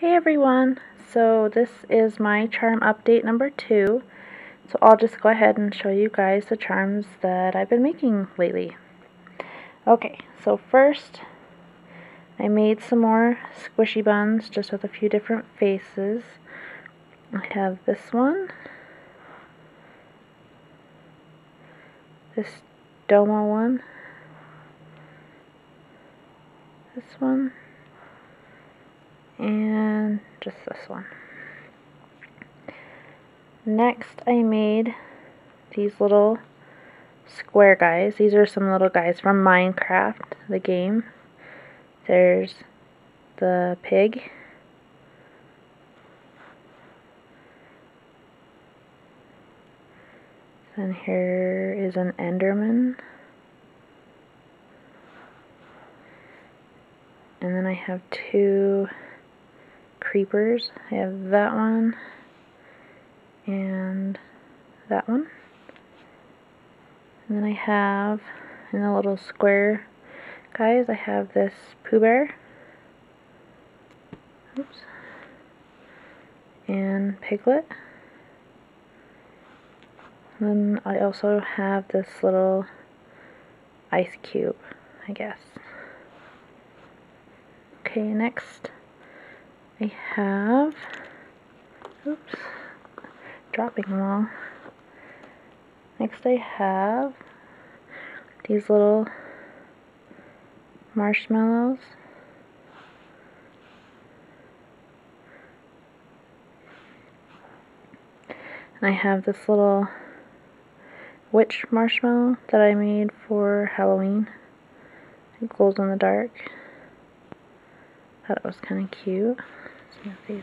Hey everyone! So this is my charm update number two. So I'll just go ahead and show you guys the charms that I've been making lately. Okay, so first I made some more squishy buns just with a few different faces. I have this one, this Domo one, this one, and just this one. Next I made these little square guys. These are some little guys from Minecraft, the game. There's the pig. And here is an Enderman. And then I have two creepers. I have that one and that one. And then I have in the little square guys, I have this Pooh Bear. Oops. And Piglet. And then I also have this little ice cube, I guess. Okay, next I have, oops, dropping them all. Next I have these little marshmallows. And I have this little witch marshmallow that I made for Halloween. It glows in the dark. Thought it was kind of cute. These.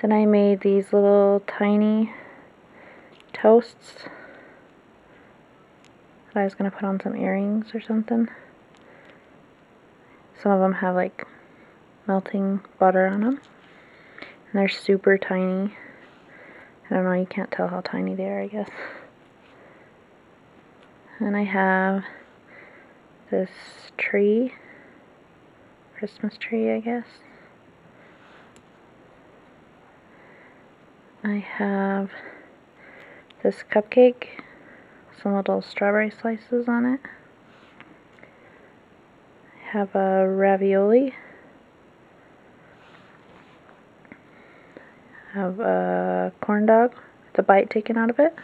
Then I made these little tiny toasts that I was going to put on some earrings or something. Some of them have like melting butter on them. And they're super tiny. I don't know, you can't tell how tiny they are, I guess. And I have this tree, Christmas tree, I guess. I have this cupcake, some little strawberry slices on it. I have a ravioli. I have a corn dog, with the bite taken out of it.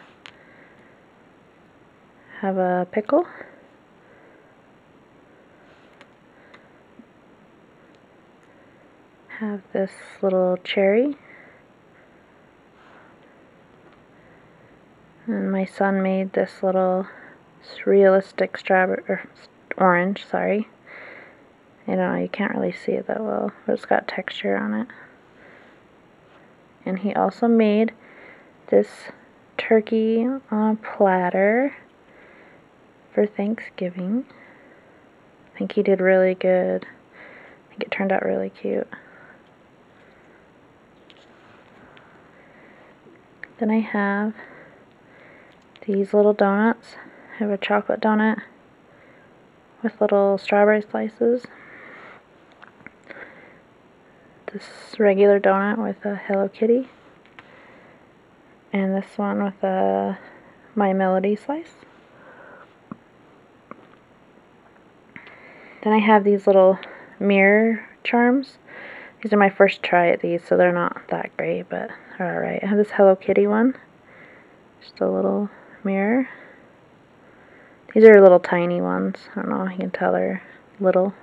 I have a pickle. Have this little cherry. And my son made this little realistic strawberry, or orange, sorry. You know, you can't really see it that well, but it's got texture on it. And he also made this turkey on a platter for Thanksgiving. I think he did really good. I think it turned out really cute. Then I have these little donuts. I have a chocolate donut with little strawberry slices. This regular donut with a Hello Kitty. And this one with a My Melody slice. Then I have these little mirror charms. These are my first try at these, so they're not that great, but they're alright. I have this Hello Kitty one. Just a little mirror. These are little tiny ones. I don't know, you can tell they're little.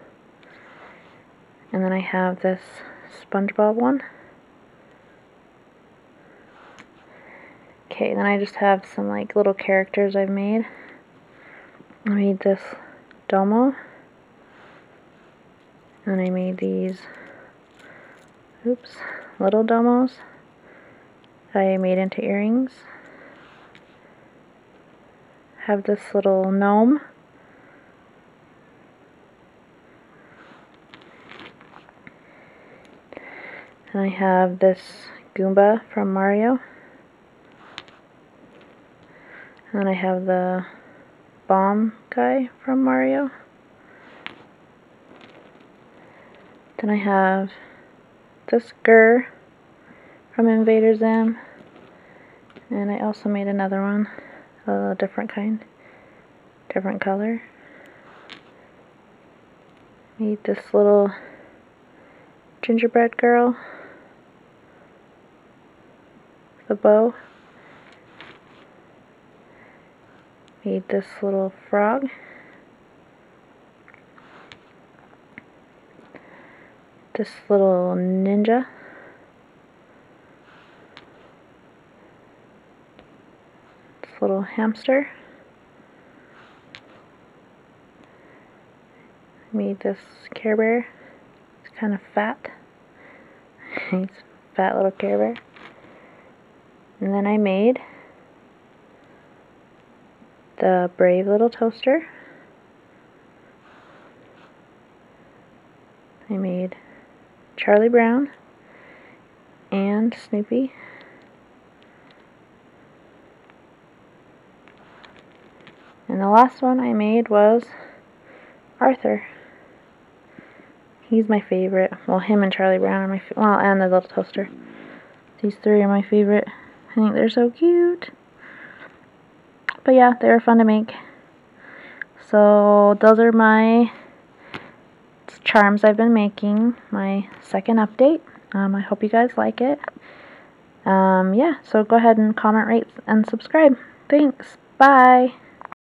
And then I have this SpongeBob one. Okay, then I just have some like little characters I've made. I made this Domo. And I made these oops, little domos I made into earrings. Have this little gnome. And I have this Goomba from Mario. And then I have the bomb guy from Mario. Then I have this GIR from Invader Zim. And I also made another one, a different kind, different color. Made this little gingerbread girl. The bow. Made this little frog. This little ninja. This little hamster. I made this Care Bear. It's kind of fat. He's fat little Care Bear. And then I made the brave little toaster. I made Charlie Brown and Snoopy. And the last one I made was Arthur. He's my favorite. Well, him and Charlie Brown are my well, and the little toaster. These three are my favorite. I think they're so cute. But yeah, they were fun to make. So those are my charms I've been making. My second update. Um, I hope you guys like it. Um, yeah, so go ahead and comment, rate, and subscribe. Thanks. Bye.